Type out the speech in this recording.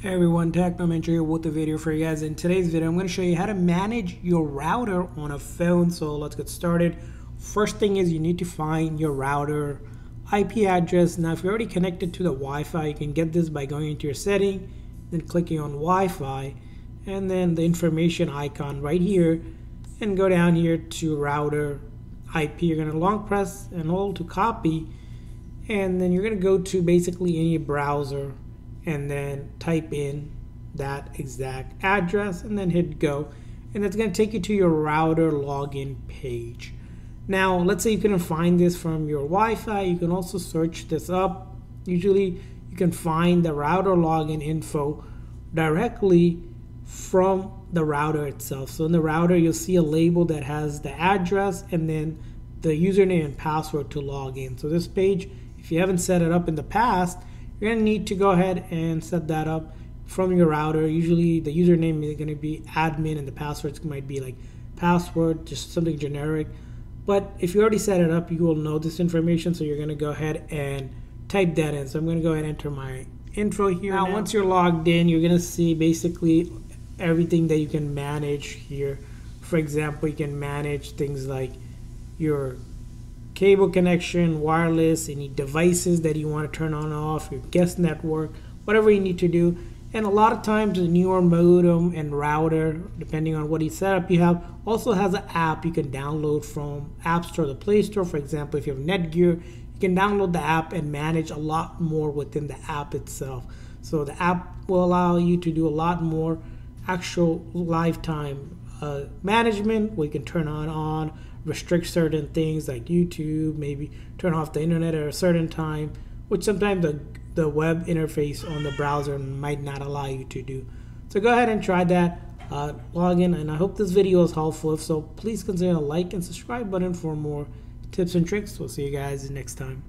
Hey everyone, Technomentary here with a video for you guys. In today's video, I'm going to show you how to manage your router on a phone. So let's get started. First thing is you need to find your router IP address. Now, if you're already connected to the Wi-Fi, you can get this by going into your setting, then clicking on Wi-Fi, and then the information icon right here, and go down here to router IP. You're going to long press and hold to copy, and then you're going to go to basically any browser and then type in that exact address and then hit go. And it's going to take you to your router login page. Now let's say you couldn't find this from your Wi-Fi. You can also search this up. Usually you can find the router login info directly from the router itself. So in the router you'll see a label that has the address and then the username and password to log in. So this page if you haven't set it up in the past you're going to need to go ahead and set that up from your router. Usually the username is going to be admin and the passwords might be like password, just something generic. But if you already set it up, you will know this information. So you're going to go ahead and type that in. So I'm going to go ahead and enter my intro here. Now, now. once you're logged in, you're going to see basically everything that you can manage here. For example, you can manage things like your cable connection, wireless, any devices that you want to turn on off, your guest network, whatever you need to do. And a lot of times the newer modem and router, depending on what setup you have, also has an app you can download from App Store, the Play Store. For example, if you have Netgear, you can download the app and manage a lot more within the app itself. So the app will allow you to do a lot more actual lifetime uh, management. We can turn on on restrict certain things like YouTube, maybe turn off the internet at a certain time, which sometimes the, the web interface on the browser might not allow you to do. So go ahead and try that. Uh, log in, and I hope this video is helpful. If so, please consider a like and subscribe button for more tips and tricks. We'll see you guys next time.